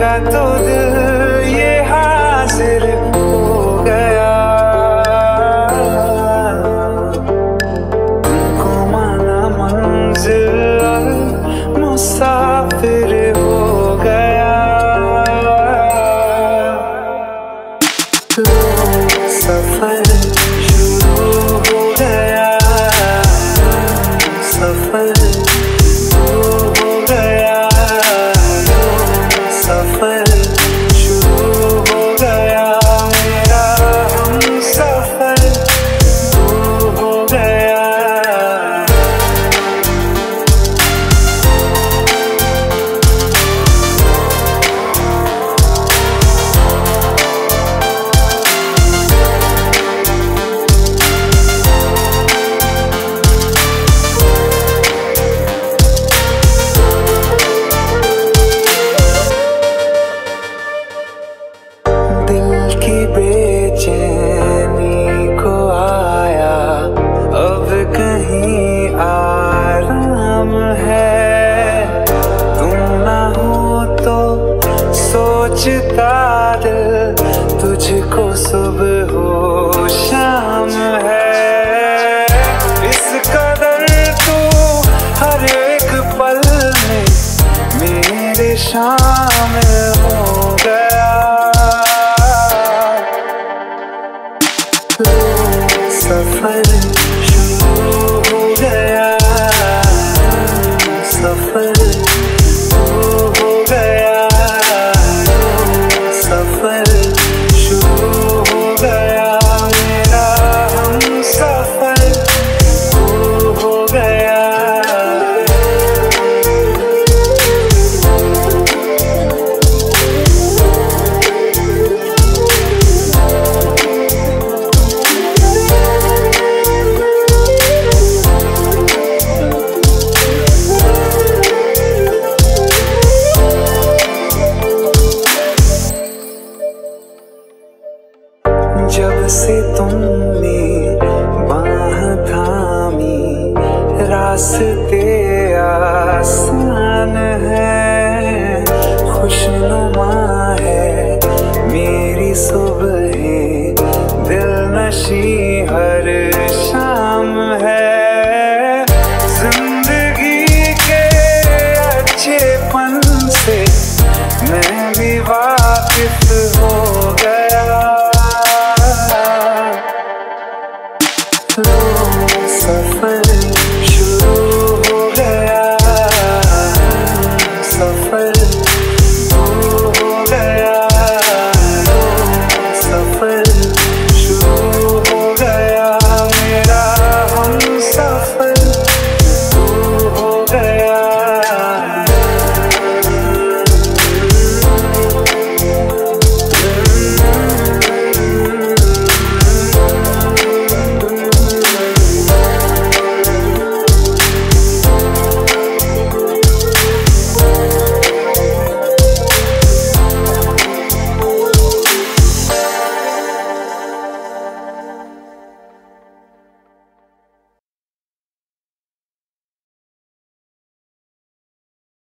मेरा तो दिल सोचता दिल तुझको सुबह हो, शाम है। इस कदर तू हर एक पल में मेरे शामिल से तुमने बाह थामी, रास्ते आसान है, खुशनुमा है, मेरी सुबह दिल नशी हर शाम है। ज़िंदगी के अच्छे पन से मैं भी वाकिफ हूँ।